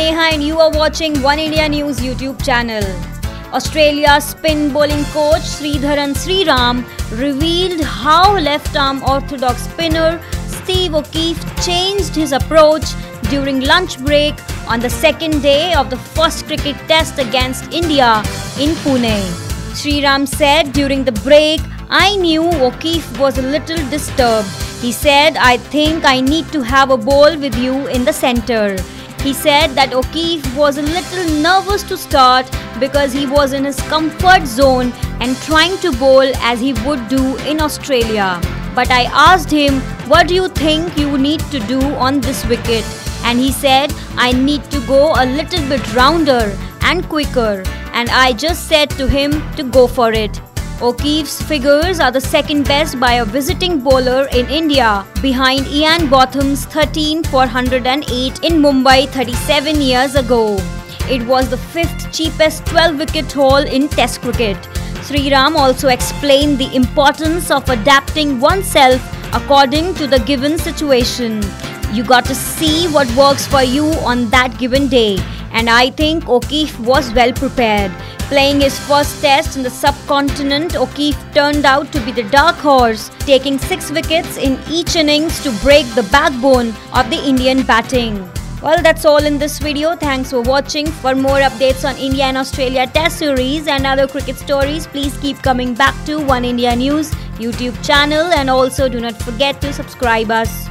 Neha and you are watching One India News YouTube channel. Australia's spin bowling coach Sridharan Sriram revealed how left arm orthodox spinner Steve O'Keefe changed his approach during lunch break on the second day of the first cricket test against India in Pune. Sriram said during the break, I knew O'Keefe was a little disturbed. He said, I think I need to have a ball with you in the center. He said that O'Keefe was a little nervous to start because he was in his comfort zone and trying to bowl as he would do in Australia. But I asked him, What do you think you need to do on this wicket? And he said, I need to go a little bit rounder and quicker. And I just said to him to go for it. O'Keefe's figures are the second best by a visiting bowler in India, behind Ian Botham's 13 for 108 in Mumbai 37 years ago. It was the fifth cheapest 12 wicket haul in Test cricket. Sriram also explained the importance of adapting oneself according to the given situation. You got to see what works for you on that given day, and I think O'Keefe was well prepared. Playing his first test in the subcontinent, O'Keefe turned out to be the dark horse, taking six wickets in each innings to break the backbone of the Indian batting. Well, that's all in this video. Thanks for watching. For more updates on India and Australia Test Series and other cricket stories, please keep coming back to One India News YouTube channel and also do not forget to subscribe us.